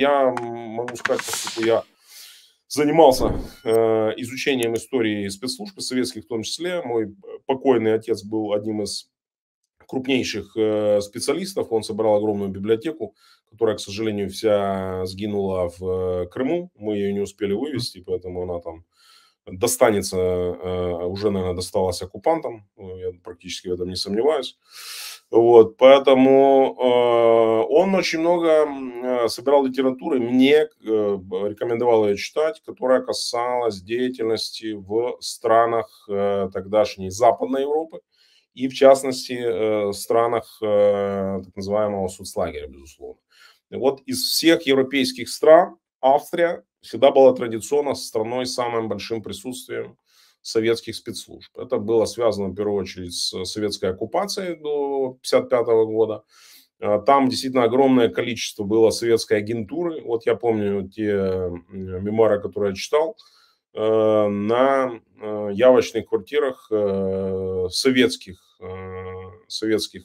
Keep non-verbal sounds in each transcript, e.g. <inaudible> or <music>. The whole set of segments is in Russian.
я могу сказать, поскольку я занимался э, изучением истории спецслужб, советских в том числе. Мой покойный отец был одним из крупнейших э, специалистов. Он собрал огромную библиотеку, которая, к сожалению, вся сгинула в э, Крыму. Мы ее не успели вывести, поэтому она там достанется, э, уже, наверное, досталась оккупантам. Я практически в этом не сомневаюсь. Вот, поэтому э, он очень много э, собирал литературы, мне э, рекомендовал ее читать, которая касалась деятельности в странах э, тогдашней Западной Европы и, в частности, э, странах э, так называемого соцлагеря, безусловно. вот из всех европейских стран Австрия всегда была традиционно страной с самым большим присутствием советских спецслужб. Это было связано в первую очередь с советской оккупацией до 1955 года. А, там действительно огромное количество было советской агентуры. Вот я помню те мемуары, которые я читал, э, на э, явочных квартирах э, советских, советских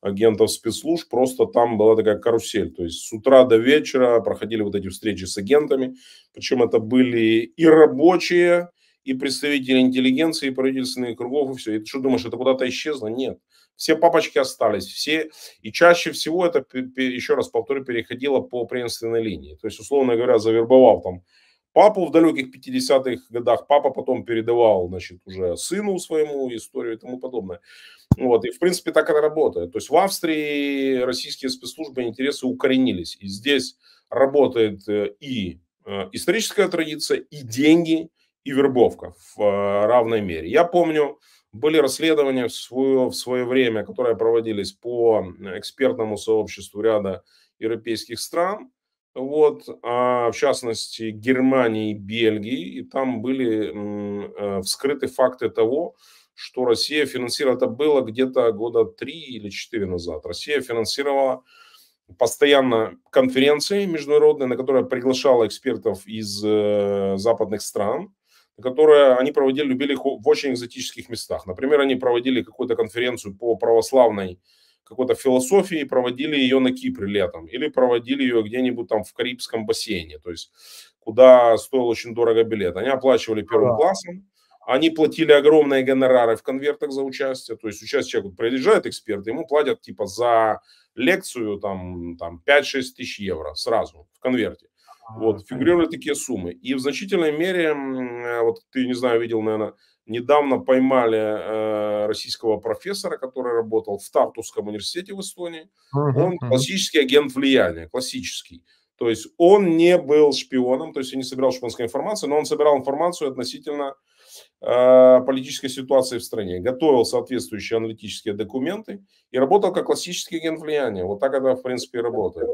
агентов спецслужб, просто там была такая карусель. То есть с утра до вечера проходили вот эти встречи с агентами, причем это были и рабочие, и представители интеллигенции, и правительственных кругов, и все. И ты что думаешь, это куда-то исчезло? Нет. Все папочки остались, все, и чаще всего это, еще раз повторю, переходило по преемственной линии. То есть, условно говоря, завербовал там папу в далеких 50-х годах, папа потом передавал, значит, уже сыну своему историю и тому подобное. Вот, и в принципе так это работает. То есть в Австрии российские спецслужбы интересы укоренились. И здесь работает э, и э, историческая традиция, и деньги, и вербовка в э, равной мере. Я помню, были расследования в свое, в свое время, которые проводились по экспертному сообществу ряда европейских стран, вот, а в частности Германии и Бельгии, и там были э, вскрыты факты того, что Россия финансировала, это было где-то года три или четыре назад, Россия финансировала постоянно конференции международные, на которые приглашала экспертов из э, западных стран, которые они проводили, любили в очень экзотических местах. Например, они проводили какую-то конференцию по православной какой-то философии, проводили ее на Кипре летом, или проводили ее где-нибудь там в Карибском бассейне, то есть куда стоил очень дорого билет. Они оплачивали первым классом, они платили огромные гонорары в конвертах за участие, то есть участие человек приезжает эксперт, ему платят типа за лекцию там, там 5-6 тысяч евро сразу в конверте. Вот, фигурировали такие суммы. И в значительной мере, э, вот ты, не знаю, видел, наверное, недавно поймали э, российского профессора, который работал в Тартусском университете в Эстонии. Uh-huh, он классический агент влияния, классический. То есть он не был шпионом, то есть он не собирал шпионской информации, но он собирал информацию относительно э, политической ситуации в стране, готовил соответствующие аналитические документы и работал как классический агент влияния. Вот так это, в принципе, работает.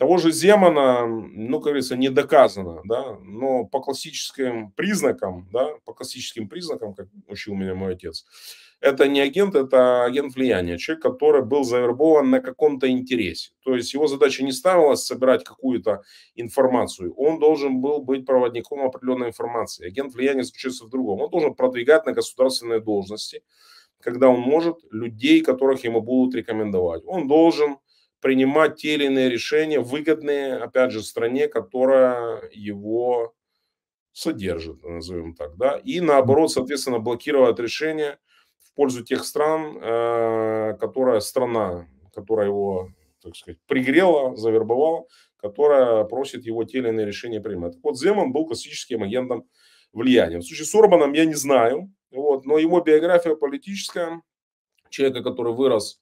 Того же Земана, ну, как говорится, не доказано, да, но по классическим признакам, да, по классическим признакам, как учил меня мой отец, это не агент, это агент влияния, человек, который был завербован на каком-то интересе. То есть его задача не ставилась собирать какую-то информацию, он должен был быть проводником определенной информации. Агент влияния заключается в другом. Он должен продвигать на государственные должности, когда он может людей, которых ему будут рекомендовать. Он должен принимать те или иные решения, выгодные, опять же, стране, которая его содержит, назовем так, да, и наоборот, соответственно, блокировать решения в пользу тех стран, э, которая страна, которая его, так сказать, пригрела, завербовала, которая просит его те или иные решения принимать. Так вот, Земан был классическим агентом влияния. В случае с Орбаном я не знаю, вот, но его биография политическая, человека, который вырос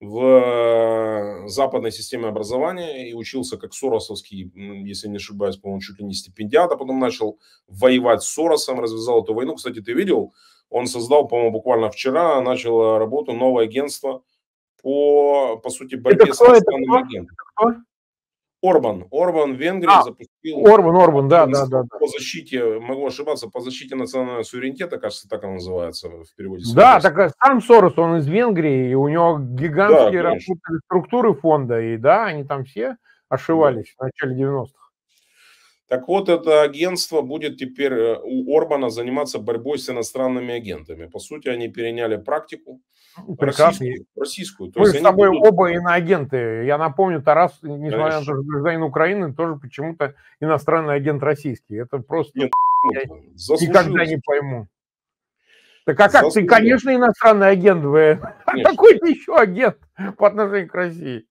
в э, западной системе образования и учился как Соросовский, если не ошибаюсь, по-моему, чуть ли не стипендиат, а потом начал воевать с Соросом, развязал эту войну. Кстати, ты видел, он создал, по-моему, буквально вчера, начал работу новое агентство по, по сути, борьбе это с иностранными агентами. Орбан. Орбан в Венгрии а, запустил... Орбан, Орбан, да, да, да. По защите, могу ошибаться, по защите национального суверенитета, кажется, так оно называется в переводе. Да, так э, сам Сорос, он из Венгрии, и у него гигантские да, структуры фонда, и да, они там все ошивались да. в начале 90-х. Так вот, это агентство будет теперь э, у Орбана заниматься борьбой с иностранными агентами. По сути, они переняли практику ну, российскую. российскую. То Мы с тобой будут... оба иноагенты. Я напомню, Тарас, несмотря Конечно. на то, что гражданин Украины, тоже почему-то иностранный агент российский. Это просто... Нет, я никогда не пойму. Так а как? Ты, конечно, иностранный агент. Вы. <laughs> А какой ты еще агент по отношению к России?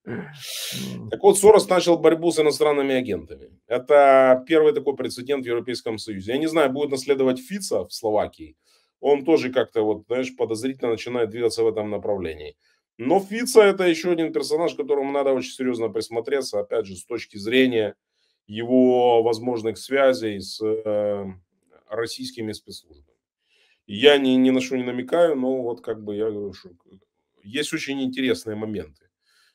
Так вот, Сорос начал борьбу с иностранными агентами. Это первый такой прецедент в Европейском Союзе. Я не знаю, будет наследовать Фица в Словакии. Он тоже как-то, вот, знаешь, подозрительно начинает двигаться в этом направлении. Но Фица это еще один персонаж, к которому надо очень серьезно присмотреться, опять же, с точки зрения его возможных связей с э, российскими спецслужбами. Я ни, ни на что не намекаю, но вот как бы я говорю, что есть очень интересные моменты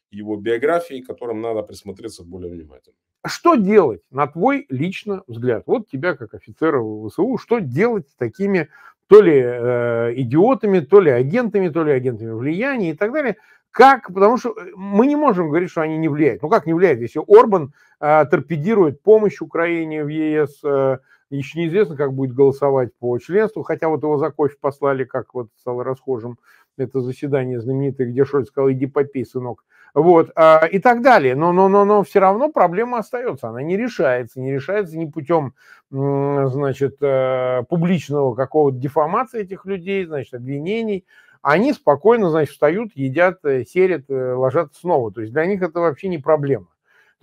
его биографии, которым надо присмотреться более внимательно. Что делать, на твой лично взгляд? Вот тебя, как офицера ВСУ, что делать с такими то ли э, идиотами, то ли агентами, то ли агентами влияния и так далее? Как? Потому что э, мы не можем говорить, что они не влияют. Ну как не влияют, если Орбан э, торпедирует помощь Украине в ЕС, э, еще неизвестно, как будет голосовать по членству, хотя вот его за кофе послали, как вот стало расхожим это заседание знаменитое, где Шольц сказал, иди попей, сынок. Вот, а, и так далее. Но, но, но, но все равно проблема остается, она не решается, не решается ни путем, значит, э, публичного какого-то дефамации этих людей, значит, обвинений. Они спокойно, значит, встают, едят, э, серят, э, ложатся снова. То есть для них это вообще не проблема.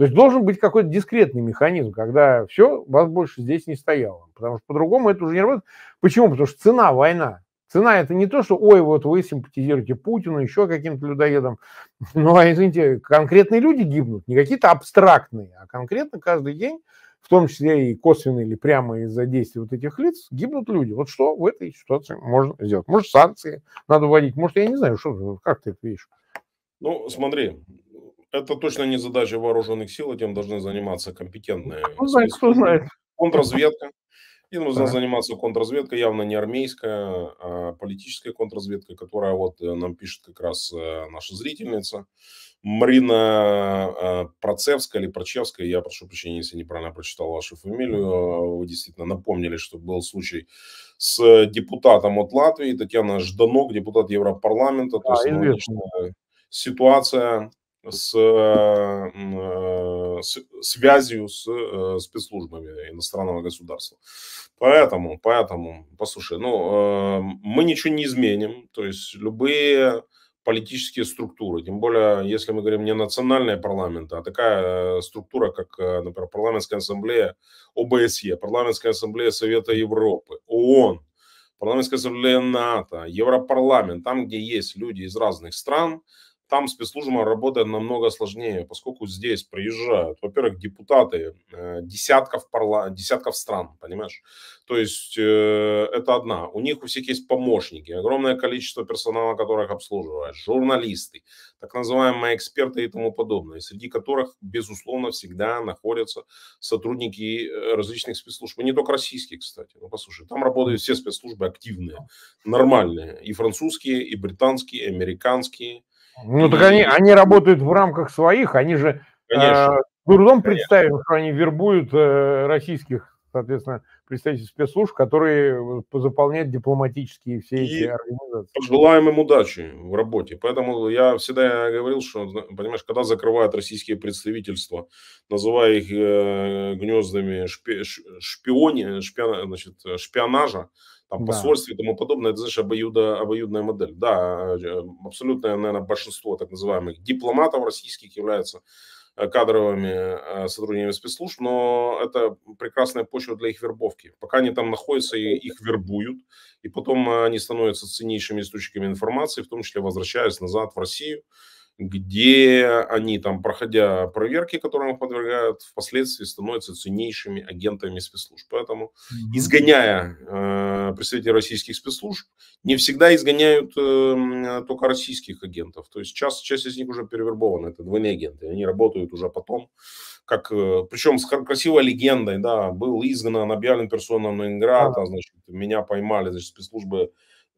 То есть должен быть какой-то дискретный механизм, когда все, вас больше здесь не стояло. Потому что по-другому это уже не работает. Почему? Потому что цена война. Цена это не то, что, ой, вот вы симпатизируете Путину, еще каким-то людоедам. <laughs> Ну, а извините, конкретные люди гибнут, не какие-то абстрактные, а конкретно каждый день, в том числе и косвенно или прямо из-за действий вот этих лиц, гибнут люди. Вот что в этой ситуации можно сделать? Может, санкции надо вводить, может, я не знаю, что, как ты это видишь? Ну, смотри, это точно не задача вооруженных сил, этим должны заниматься компетентные. Кто знает, кто знает. Контрразведка. Им нужно да. заниматься контрразведкой, явно не армейская, а политическая контрразведка, которая вот э, нам пишет как раз э, наша зрительница. Марина э, Процевская или Прочевская, я прошу прощения, если неправильно прочитал вашу фамилию, вы действительно напомнили, что был случай с депутатом от Латвии, Татьяна Жданок, депутат Европарламента, то есть аналогичная ситуация с, э, э, с связью с э, спецслужбами иностранного государства. Поэтому, поэтому, послушай, ну, мы ничего не изменим, то есть любые политические структуры, тем более, если мы говорим не национальные парламенты, а такая структура, как, например, парламентская ассамблея ОБСЕ, парламентская ассамблея Совета Европы, ООН, парламентская ассамблея НАТО, Европарламент, там, где есть люди из разных стран, там спецслужба работает намного сложнее, поскольку здесь приезжают, во-первых, депутаты э, десятков, парла... десятков стран, понимаешь? То есть э, это одна. У них у всех есть помощники, огромное количество персонала, которых обслуживают, журналисты, так называемые эксперты и тому подобное, среди которых, безусловно, всегда находятся сотрудники э, различных спецслужб. И не только российские, кстати. Ну, послушай, там работают все спецслужбы активные, нормальные. И французские, и британские, и американские, ну, так они, они работают в рамках своих, они же Конечно. Э, трудом представим, что они вербуют э, российских, соответственно, представителей спецслужб, которые заполняют дипломатические все эти организации. Пожелаем им удачи в работе. Поэтому я всегда говорил, что, понимаешь, когда закрывают российские представительства, называя их э, гнездами шпи, шпиони, шпиона, значит, шпионажа, там, да. посольстве и тому подобное, это, знаешь, обоюдо, обоюдная модель. Да, э, абсолютное, наверное, большинство так называемых дипломатов российских являются э, кадровыми э, сотрудниками спецслужб, но это прекрасная почва для их вербовки. Пока они там находятся, и их вербуют, и потом они становятся ценнейшими источниками информации, в том числе возвращаясь назад в Россию, где они там, проходя проверки, которым их подвергают, впоследствии становятся ценнейшими агентами спецслужб. Поэтому, изгоняя э, представителей российских спецслужб, не всегда изгоняют э, только российских агентов. То есть часть, часть из них уже перевербованы, это двойные агенты. Они работают уже потом, как, э, причем с красивой легендой, да, был изгнан, объявлен персоном Ленинграда, значит, меня поймали, значит, спецслужбы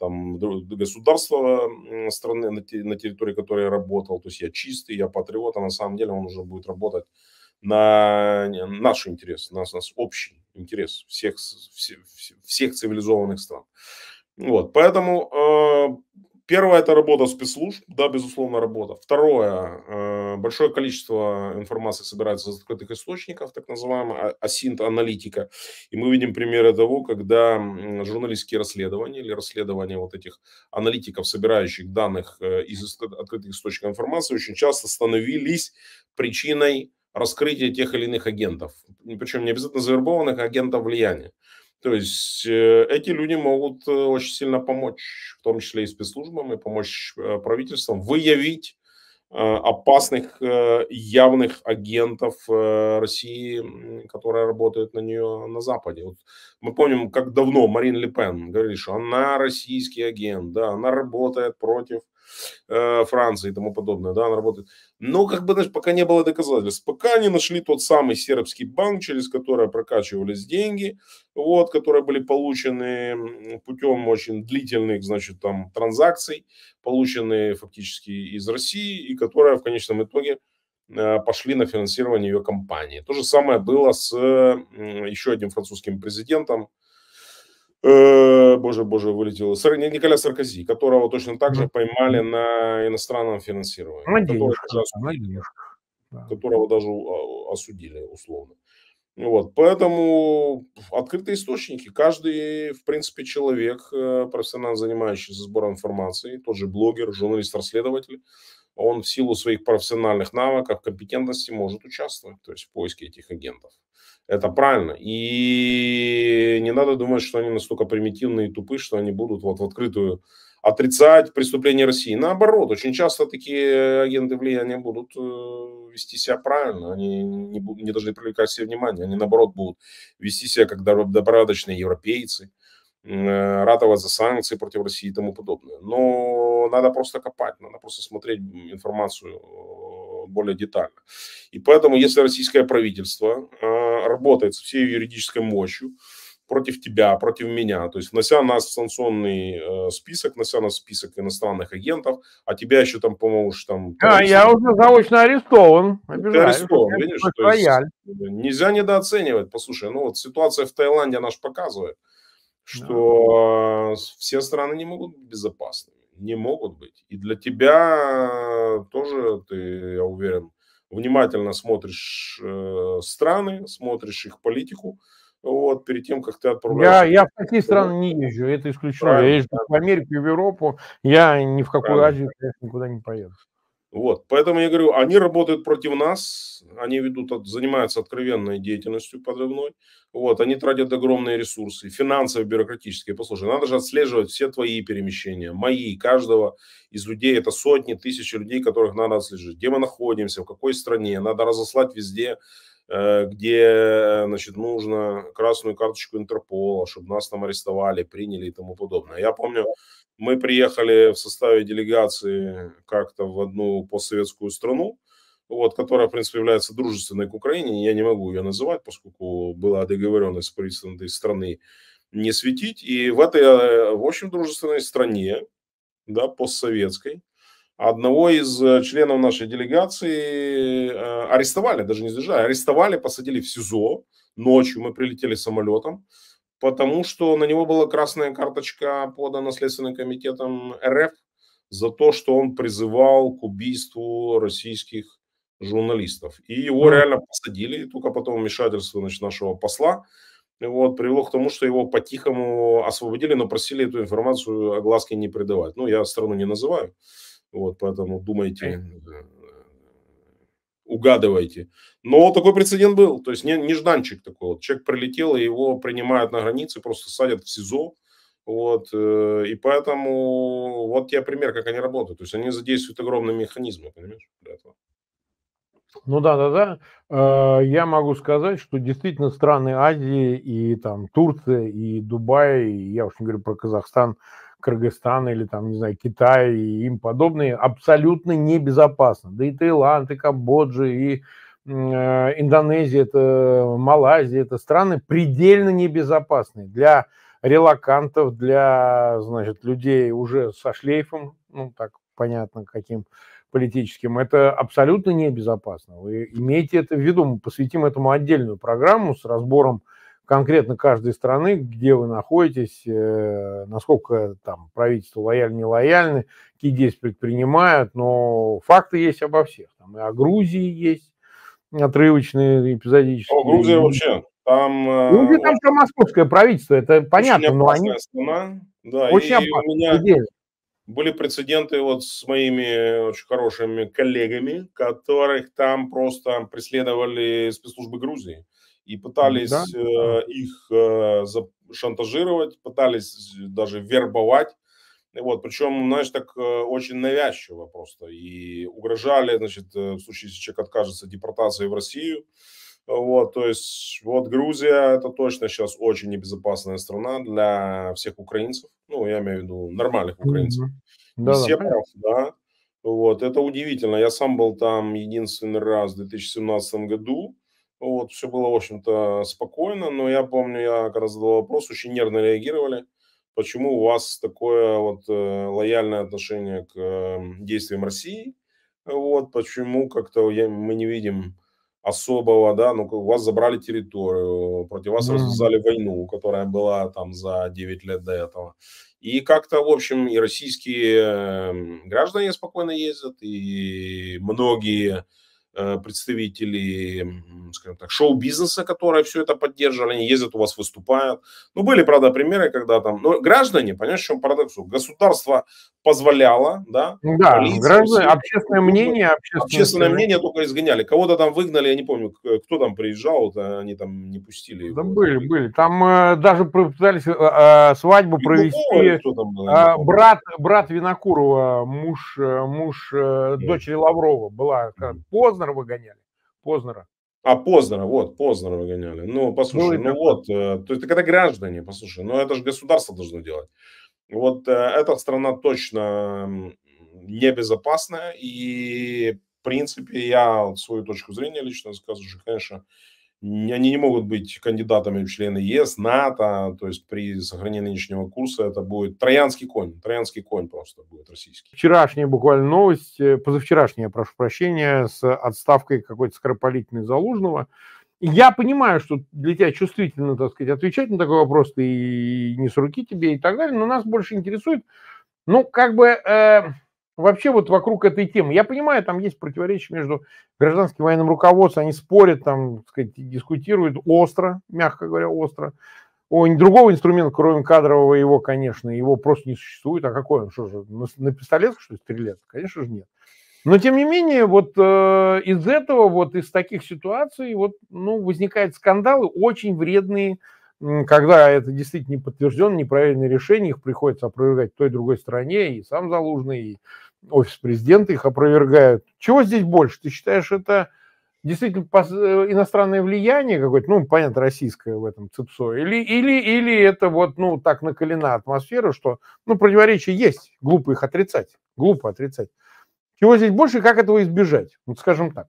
там государства страны, на территории которой я работал. То есть я чистый, я патриот, а на самом деле он уже будет работать на наш интерес, у нас общий интерес всех, всех, всех цивилизованных стран. Вот, поэтому э, Первое – это работа спецслужб, да, безусловно, работа. Второе э, – большое количество информации собирается из открытых источников, так называемая асинт-аналитика. И мы видим примеры того, когда журналистские расследования или расследования вот этих аналитиков, собирающих данных э, из открытых источников информации, очень часто становились причиной раскрытия тех или иных агентов. Причем не обязательно завербованных, а агентов влияния. То есть э, эти люди могут э, очень сильно помочь, в том числе и спецслужбам, и помочь э, правительствам выявить опасных явных агентов России, которые работают на нее на Западе. Вот мы помним, как давно Марин Ле Пен говорили, что она российский агент, да, она работает против Э, Франции и тому подобное, да, она работает. Но как бы, знаешь, пока не было доказательств, пока не нашли тот самый сербский банк, через который прокачивались деньги, вот, которые были получены путем очень длительных, значит, там, транзакций, полученные фактически из России, и которые в конечном итоге э, пошли на финансирование ее компании. То же самое было с еще одним французским президентом, боже, боже, вылетело. Николя Саркози, которого точно так же поймали на иностранном финансировании. Которого, которого даже а, осудили условно. Вот, поэтому открытые источники. Каждый, в принципе, человек, э, профессионально занимающийся сбором информации, тот же блогер, журналист-расследователь, он в силу своих профессиональных навыков, компетентности может участвовать то есть в поиске этих агентов. Это правильно. И не надо думать, что они настолько примитивные и тупые, что они будут вот в открытую отрицать преступления России. Наоборот, очень часто такие агенты влияния будут э, вести себя правильно. Они не, не должны привлекать себе внимание. Они, наоборот, будут вести себя как добропорядочные европейцы, ратовать за санкции против России и тому подобное. Но надо просто копать, надо просто смотреть информацию более детально. И поэтому, если российское правительство э, работает со всей юридической мощью против тебя, против меня, то есть внося нас в санкционный э, список, внося нас в список иностранных агентов, а тебя еще там, по-моему, там... А, я уже заочно арестован. Ты арестован, видишь? Есть, нельзя недооценивать. Послушай, ну вот ситуация в Таиланде наш показывает, что да. все страны не могут быть безопасными не могут быть. И для тебя тоже, ты, я уверен, внимательно смотришь э, страны, смотришь их политику, вот, перед тем, как ты отправляешься. Я, я в такие страны не езжу, это исключено. Правильно, я езжу в Америку, в Европу, я ни в какую Правильно. Азию, конечно, никуда не поеду. Вот, поэтому я говорю, они работают против нас, они ведут, занимаются откровенной деятельностью подрывной, вот, они тратят огромные ресурсы, финансовые, бюрократические. Послушай, надо же отслеживать все твои перемещения, мои, каждого из людей, это сотни, тысячи людей, которых надо отслеживать. Где мы находимся, в какой стране, надо разослать везде, где, значит, нужно красную карточку Интерпола, чтобы нас там арестовали, приняли и тому подобное. Я помню, мы приехали в составе делегации как-то в одну постсоветскую страну, вот, которая, в принципе, является дружественной к Украине. Я не могу ее называть, поскольку была договоренность с правительством этой страны не светить. И в этой, э, в общем, дружественной стране, да, постсоветской, одного из э, членов нашей делегации э, арестовали, даже не задержали, арестовали, посадили в СИЗО. Ночью мы прилетели самолетом потому что на него была красная карточка подана Следственным комитетом РФ за то, что он призывал к убийству российских журналистов. И его реально посадили, только потом вмешательство значит, нашего посла вот, привело к тому, что его по-тихому освободили, но просили эту информацию огласке не придавать. Ну, я страну не называю, вот, поэтому думайте, угадывайте. Но такой прецедент был, то есть не, нежданчик такой. Вот. Человек прилетел, и его принимают на границе, просто садят в СИЗО. Вот, э, и поэтому вот тебе пример, как они работают. То есть они задействуют огромные механизмы, понимаешь, для этого. Ну да, да, да. Э, я могу сказать, что действительно страны Азии и там Турция и Дубай, и я уж не говорю про Казахстан, Кыргызстан или там, не знаю, Китай и им подобные абсолютно небезопасно. Да и Таиланд, и Камбоджа, и э, Индонезия, это Малайзия, это страны предельно небезопасные для релакантов, для, значит, людей уже со шлейфом, ну, так понятно, каким, политическим, это абсолютно небезопасно. Вы имейте это в виду. Мы посвятим этому отдельную программу с разбором конкретно каждой страны, где вы находитесь, э, насколько там правительство лояльно, не лояльны, какие действия предпринимают, но факты есть обо всех. Там и о Грузии есть отрывочные, эпизодические. О, Грузия вообще, там... Грузия там московское правительство, это понятно, но они... страна, да, очень и у меня... Идея были прецеденты вот с моими очень хорошими коллегами, которых там просто преследовали спецслужбы Грузии и пытались да? э, их э, шантажировать, пытались даже вербовать. Вот, причем, знаешь, так э, очень навязчиво просто. И угрожали, значит, э, в случае, если человек откажется депортации в Россию. Вот, то есть, вот Грузия это точно сейчас очень небезопасная страна для всех украинцев. Ну, я имею в виду нормальных украинцев. Mm-hmm. Да, Все да, да. Вот, это удивительно. Я сам был там единственный раз в 2017 году. Вот, все было, в общем-то, спокойно, но я помню, я когда задавал вопрос, очень нервно реагировали. Почему у вас такое вот э, лояльное отношение к э, действиям России? Вот, почему как-то я, мы не видим особого, да, ну, у вас забрали территорию, против вас mm. развязали войну, которая была там за 9 лет до этого. И как-то, в общем, и российские эм, граждане спокойно ездят, и многие представители, скажем так, шоу-бизнеса, которые все это поддерживали, они ездят у вас, выступают. Ну, были, правда, примеры, когда там, но граждане, понимаешь, в чем парадокс? Государство позволяло, да? Да, полиция, граждане, общественное мнение, общественное, общественное мнение только изгоняли. Кого-то там выгнали, я не помню, кто там приезжал, вот, они там не пустили его. Да были, были. Там э, даже пытались э, э, свадьбу и провести. Был, э, брат, брат Винокурова, муж, э, муж э, дочери Лаврова, была Познера выгоняли. Познера. А, Познера, вот, Познера выгоняли. Ну, послушай, ну, ну вот, э, то есть, когда граждане, послушай, ну это же государство должно делать. Вот э, эта страна точно небезопасная, и, в принципе, я свою точку зрения лично скажу, что, конечно, они не могут быть кандидатами в члены ЕС, НАТО, то есть при сохранении нынешнего курса это будет троянский конь, троянский конь просто будет российский. Вчерашняя буквально новость, э, позавчерашняя, прошу прощения, с отставкой какой-то скоропалительной Залужного. Я понимаю, что для тебя чувствительно, так сказать, отвечать на такой вопрос, ты и не с руки тебе и так далее, но нас больше интересует, ну, как бы, э, вообще вот вокруг этой темы. Я понимаю, там есть противоречия между гражданским военным руководством, они спорят, там, так сказать, дискутируют остро, мягко говоря, остро. О, другого инструмента, кроме кадрового его, конечно, его просто не существует. А какой он? Что же, на, на пистолет, что ли, стрелять? Конечно же, нет. Но, тем не менее, вот э, из этого, вот из таких ситуаций, вот, ну, возникают скандалы очень вредные, когда это действительно не подтверждено, неправильное решение, их приходится опровергать той и другой стороне, и сам Залужный, и офис президента их опровергают. Чего здесь больше? Ты считаешь, это действительно э, иностранное влияние какое-то, ну, понятно, российское в этом ЦИПСО, или, или, или это вот, ну, так накалена атмосфера, что, ну, противоречия есть, глупо их отрицать, глупо отрицать. Чего здесь больше, как этого избежать? Вот скажем так.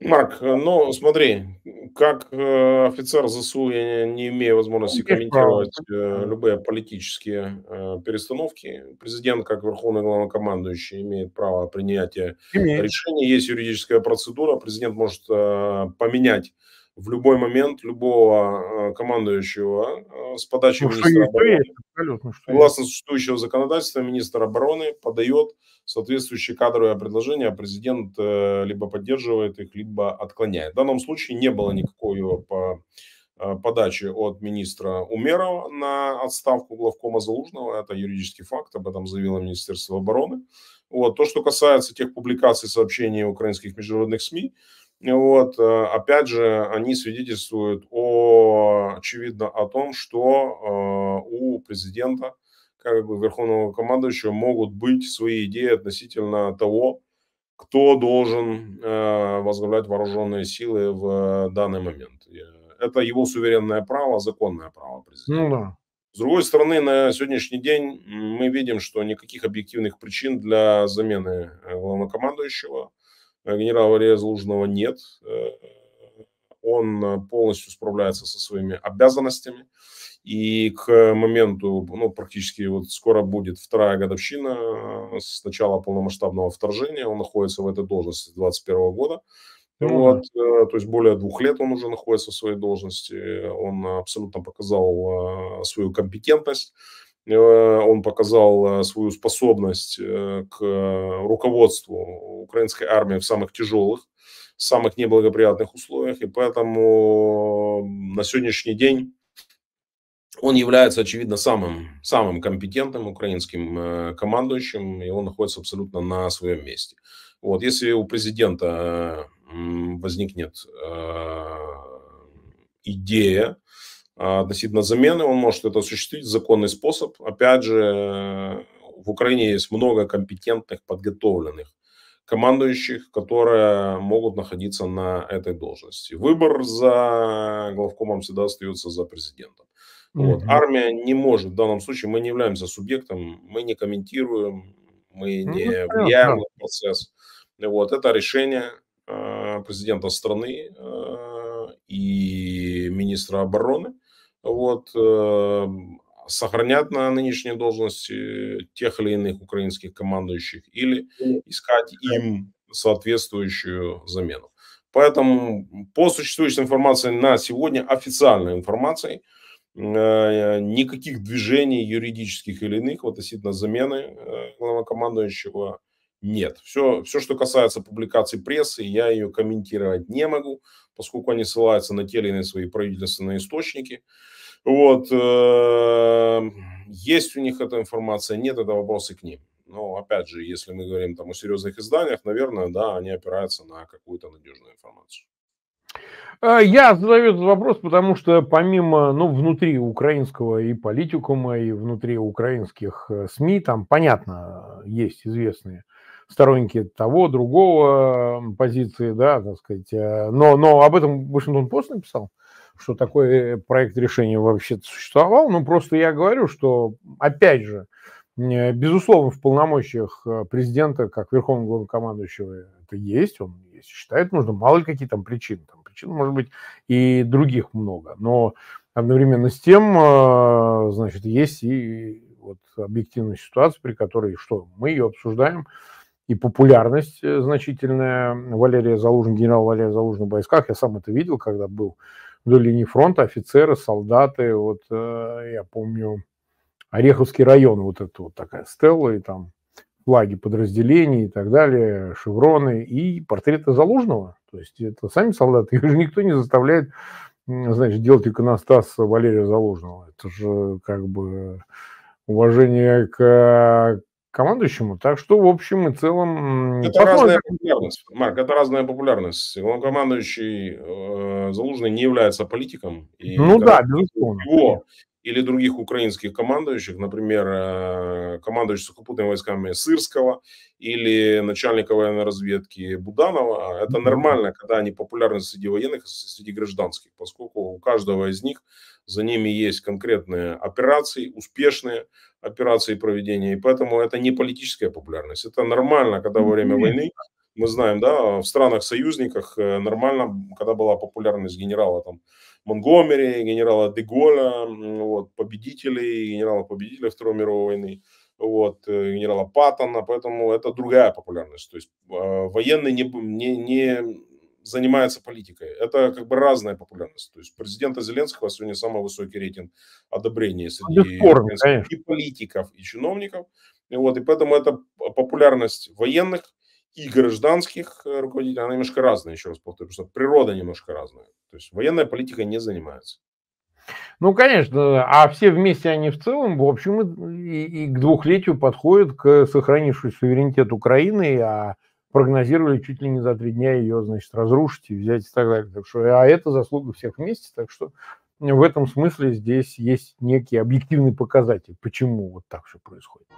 Марк, э, ну смотри, как э, офицер ЗСУ я не имею возможности комментировать э, любые политические перестановки. Президент, как верховный главнокомандующий, имеет право принятия решений. Есть юридическая процедура. Президент может поменять в любой момент любого командующего с подачи ну, министра обороны. Согласно существующего законодательства, министр обороны подает соответствующие кадровые предложения, а президент э, либо поддерживает их, либо отклоняет. В данном случае не было никакой по э, подачи от министра Умерова на отставку главкома Залужного. Это юридический факт, об этом заявило Министерство обороны. Вот. То, что касается тех публикаций, сообщений украинских международных СМИ, вот, э, опять же, они свидетельствуют о, очевидно о том, что у президента как бы верховного командующего могут быть свои идеи относительно того, кто должен э, возглавлять вооруженные силы в данный момент. Это его суверенное право, законное право президента. Ну, да. С другой стороны, на сегодняшний день мы видим, что никаких объективных причин для замены э, главнокомандующего э, генерала Валерия Залужного нет. Э, он полностью справляется со своими обязанностями. И к моменту, ну, практически вот скоро будет вторая годовщина с начала полномасштабного вторжения. Он находится в этой должности с 2021 года. Ну, вот, то есть более двух лет он уже находится в своей должности. Он абсолютно показал свою компетентность. Э, он показал э, свою способность э, к руководству украинской армии в самых тяжелых, самых неблагоприятных условиях, и поэтому на сегодняшний день он является, очевидно, самым, самым компетентным украинским командующим, и он находится абсолютно на своем месте. Вот, если у президента возникнет идея относительно замены, он может это осуществить, законный способ. Опять же, в Украине есть много компетентных, подготовленных командующих, которые могут находиться на этой должности. Выбор за главкомом всегда остается за президентом. Mm-hmm. Вот. Армия не может, в данном случае мы не являемся субъектом, мы не комментируем, мы не mm-hmm. влияем на процесс. Вот. Это решение э, президента страны э, и министра обороны вот, э, сохранять на нынешней должности тех или иных украинских командующих или искать им соответствующую замену. Поэтому по существующей информации на сегодня, официальной информации, э, никаких движений юридических или иных вот относительно замены э, главнокомандующего нет. Все, все, что касается публикации прессы, я ее комментировать не могу, поскольку они ссылаются на те или иные свои правительственные источники. Вот. Э, есть у них эта информация, нет, это вопросы к ним. Но, опять же, если мы говорим там о серьезных изданиях, наверное, да, они опираются на какую-то надежную информацию. Э, я задаю этот вопрос, потому что помимо, ну, внутри украинского и политикума, и внутри украинских э, СМИ, там, понятно, есть известные сторонники того, другого позиции, да, так сказать. Но, но об этом Вашингтон Пост написал что такой э, проект решения вообще существовал. Ну, просто я говорю, что, опять же, безусловно, в полномочиях э, президента, как верховного главнокомандующего, это есть, он есть, считает нужно, мало ли какие там причины, там причин может быть и других много, но одновременно с тем, э, значит, есть и вот объективная ситуация, при которой что, мы ее обсуждаем, и популярность значительная Валерия Залужного, генерал Валерия Залужного в войсках, я сам это видел, когда был вдоль линии фронта офицеры, солдаты. Вот э, я помню Ореховский район, вот это вот такая стелла, и там флаги подразделений и так далее, шевроны и портреты Залужного. То есть это сами солдаты, <laughs> их же никто не заставляет, значит, делать иконостас Валерия Залужного. Это же как бы уважение к командующему. Так что, в общем и целом... Это посмотрим. разная популярность, Марк, это разная популярность. Главнокомандующий э, Залужный не является политиком. И ну да, безусловно. Его или других украинских командующих, например, э, командующий сухопутными войсками Сырского или начальника военной разведки Буданова, это нормально, когда они популярны среди военных и среди гражданских, поскольку у каждого из них за ними есть конкретные операции, успешные, операции проведения. И поэтому это не политическая популярность. Это нормально, когда во время войны, мы знаем, да, в странах-союзниках э, нормально, когда была популярность генерала там Монгомери, генерала Деголя, вот, победителей, генерала-победителя Второй мировой войны, вот, э, генерала Паттона, поэтому это другая популярность. То есть э, военный не, не, не занимается политикой. Это как бы разная популярность. То есть президента Зеленского сегодня самый высокий рейтинг одобрения среди Бесспорно, и политиков, и чиновников. И вот, и поэтому это популярность военных и гражданских э, руководителей, она немножко разная, еще раз повторю, потому что природа немножко разная. То есть военная политика не занимается. Ну, конечно, а все вместе они в целом, в общем, и, и к двухлетию подходят к сохранившей суверенитет Украины, а прогнозировали чуть ли не за три дня ее, значит, разрушить и взять и так далее. Так что, а это заслуга всех вместе, так что в этом смысле здесь есть некий объективный показатель, почему вот так все происходит.